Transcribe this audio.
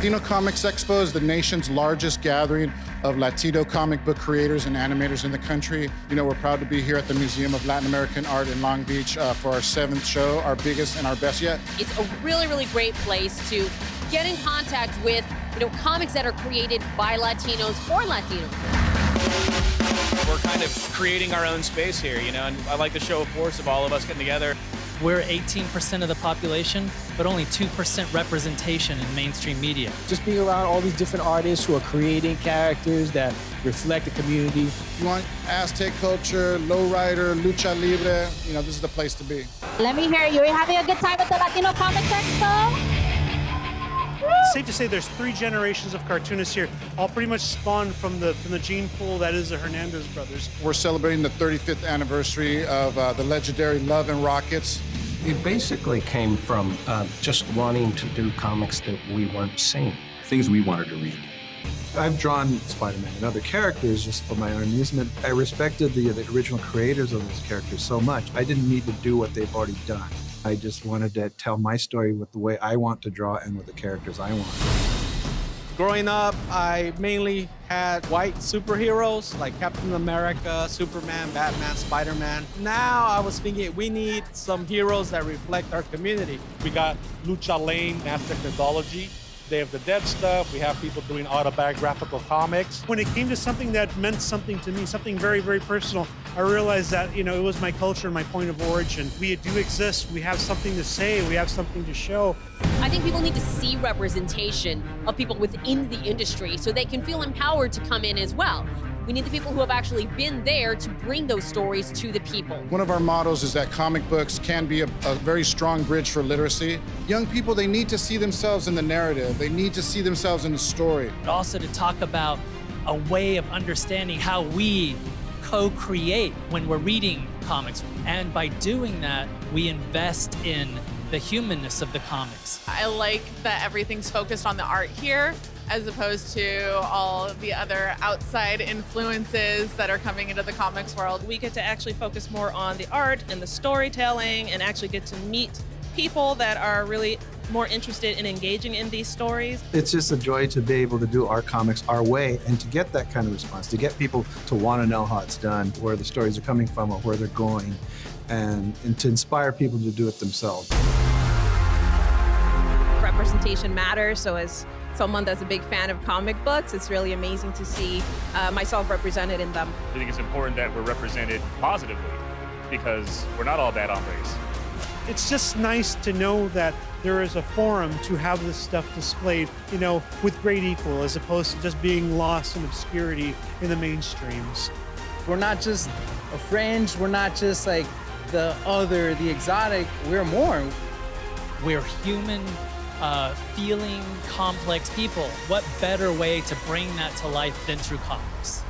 Latino Comics Expo is the nation's largest gathering of Latino comic book creators and animators in the country. You know, we're proud to be here at the Museum of Latin American Art in Long Beach uh, for our seventh show, our biggest and our best yet. It's a really, really great place to get in contact with, you know, comics that are created by Latinos for Latinos. We're kind of creating our own space here, you know, and I like the show of force of all of us getting together. We're 18% of the population, but only 2% representation in mainstream media. Just being around all these different artists who are creating characters that reflect the community. You want Aztec culture, lowrider, lucha libre, you know, this is the place to be. Let me hear you. Are you having a good time at the Latino Comics Expo? It's safe to say there's three generations of cartoonists here, all pretty much spawned from the from the gene pool that is the Hernandez brothers. We're celebrating the 35th anniversary of uh, the legendary Love and Rockets. It basically came from uh, just wanting to do comics that we weren't seeing. Things we wanted to read. I've drawn Spider-Man and other characters just for my own amusement. I respected the, the original creators of those characters so much. I didn't need to do what they've already done. I just wanted to tell my story with the way I want to draw and with the characters I want. Growing up, I mainly had white superheroes like Captain America, Superman, Batman, Spider-Man. Now I was thinking we need some heroes that reflect our community. We got Lucha Lane, Aztec mythology, Day of the Dead stuff. We have people doing autobiographical comics. When it came to something that meant something to me, something very, very personal, I realized that, you know, it was my culture, my point of origin. We do exist. We have something to say. We have something to show. I think people need to see representation of people within the industry so they can feel empowered to come in as well. We need the people who have actually been there to bring those stories to the people. One of our mottos is that comic books can be a, a, very strong bridge for literacy. Young people, they need to see themselves in the narrative. They need to see themselves in the story. But Also to talk about a way of understanding how we co-create when we're reading comics. And by doing that, we invest in the humanness of the comics. I like that everything's focused on the art here as opposed to all the other outside influences that are coming into the comics world. We get to actually focus more on the art and the storytelling and actually get to meet people that are really more interested in engaging in these stories. It's just a joy to be able to do our comics our way and to get that kind of response, to get people to want to know how it's done, where the stories are coming from or where they're going, and, and to inspire people to do it themselves. Representation matters, so as someone that's a big fan of comic books, it's really amazing to see uh, myself represented in them. I think it's important that we're represented positively because we're not all bad hombres. It's just nice to know that there is a forum to have this stuff displayed, you know, with great equal as opposed to just being lost in obscurity in the mainstreams. We're not just a fringe, we're not just like the other, the exotic, we're more. We're human uh, feeling complex people. What better way to bring that to life than through comics?